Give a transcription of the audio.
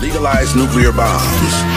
legalize nuclear bombs.